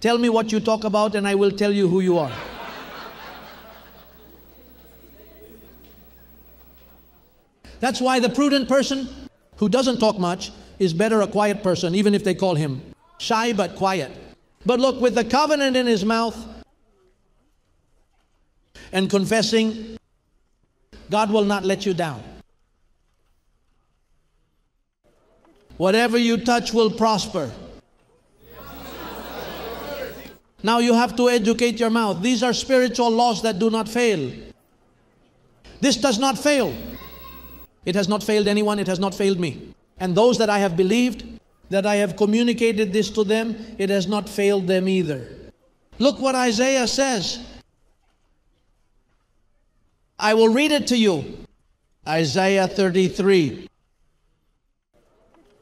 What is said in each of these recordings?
Tell me what you talk about, and I will tell you who you are. That's why the prudent person who doesn't talk much is better a quiet person, even if they call him shy but quiet. But look, with the covenant in his mouth and confessing, God will not let you down. Whatever you touch will prosper. Now you have to educate your mouth. These are spiritual laws that do not fail. This does not fail. It has not failed anyone, it has not failed me. And those that I have believed, that I have communicated this to them, it has not failed them either. Look what Isaiah says. I will read it to you. Isaiah 33.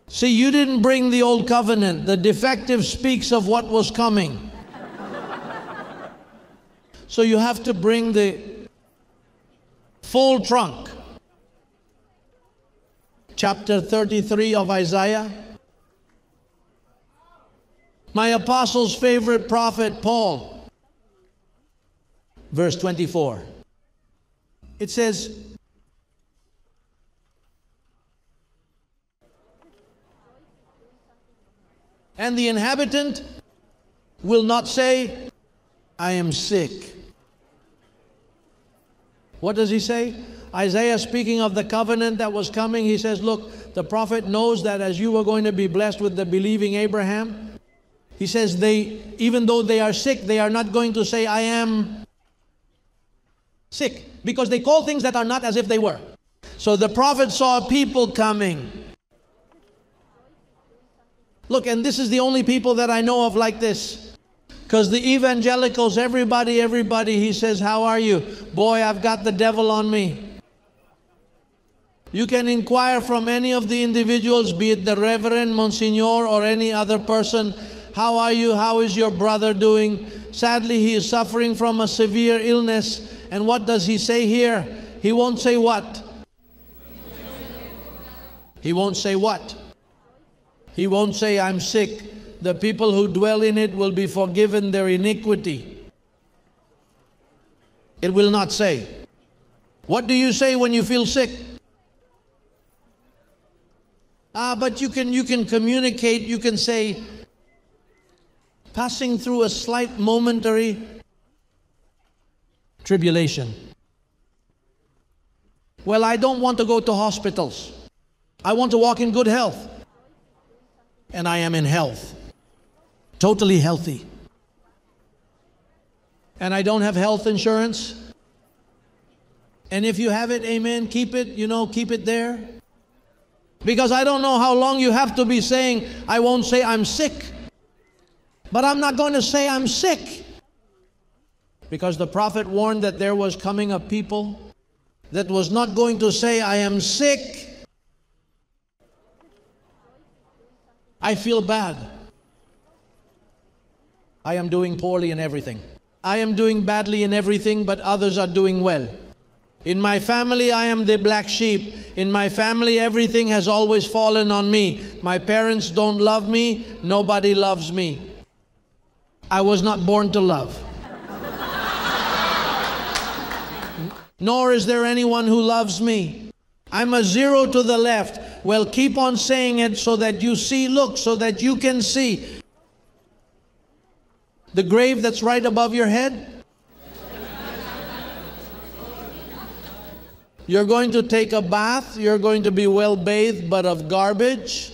See, you didn't bring the old covenant. The defective speaks of what was coming. So you have to bring the full trunk chapter 33 of Isaiah. My apostle's favorite prophet, Paul, verse 24. It says, And the inhabitant will not say, I am sick. What does he say? Isaiah speaking of the covenant that was coming, he says, Look, the prophet knows that as you were going to be blessed with the believing Abraham, he says, they, even though they are sick, they are not going to say, I am sick, because they call things that are not as if they were. So the prophet saw people coming. Look, and this is the only people that I know of like this. Because the evangelicals, everybody, everybody, he says, How are you? Boy, I've got the devil on me. You can inquire from any of the individuals, be it the Reverend, Monsignor, or any other person. How are you? How is your brother doing? Sadly, he is suffering from a severe illness. And what does he say here? He won't say what? He won't say what? He won't say, I'm sick. The people who dwell in it will be forgiven their iniquity. It will not say. What do you say when you feel sick? Ah, but you can you can communicate, you can say passing through a slight momentary tribulation. Well, I don't want to go to hospitals. I want to walk in good health. And I am in health. Totally healthy. And I don't have health insurance. And if you have it, amen, keep it, you know, keep it there. Because I don't know how long you have to be saying, I won't say I'm sick. But I'm not going to say I'm sick. Because the prophet warned that there was coming a people that was not going to say, I am sick. I feel bad. I am doing poorly in everything. I am doing badly in everything, but others are doing well. In my family, I am the black sheep. In my family, everything has always fallen on me. My parents don't love me. Nobody loves me. I was not born to love. Nor is there anyone who loves me. I'm a zero to the left. Well, keep on saying it so that you see, look, so that you can see. The grave that's right above your head, You're going to take a bath, you're going to be well bathed, but of garbage.